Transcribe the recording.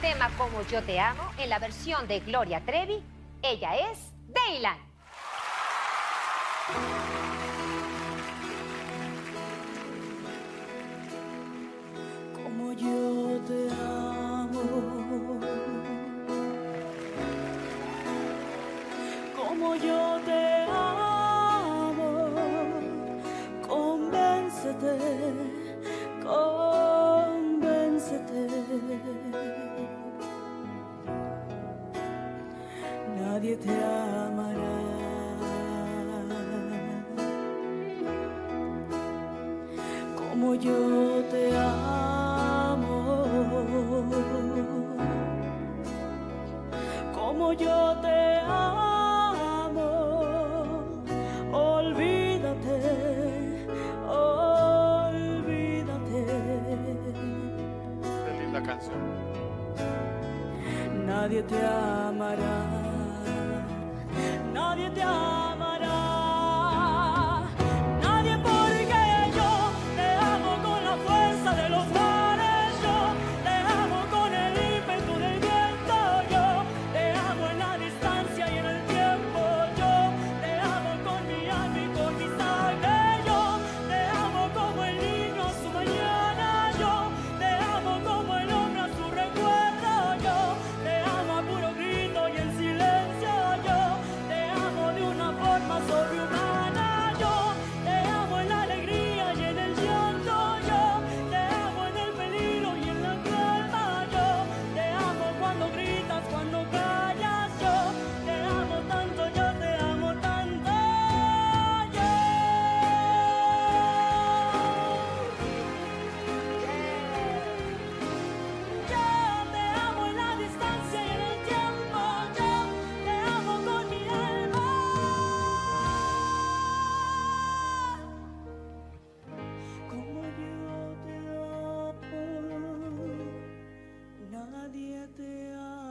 tema Como yo te amo en la versión de Gloria Trevi. Ella es Daylan. Como yo te amo. Como yo te amo. Nadie te amará. como yo te amo, como yo te amo, olvídate, olvídate, Qué linda canción. nadie te amará, 那边掉。nadie te ama.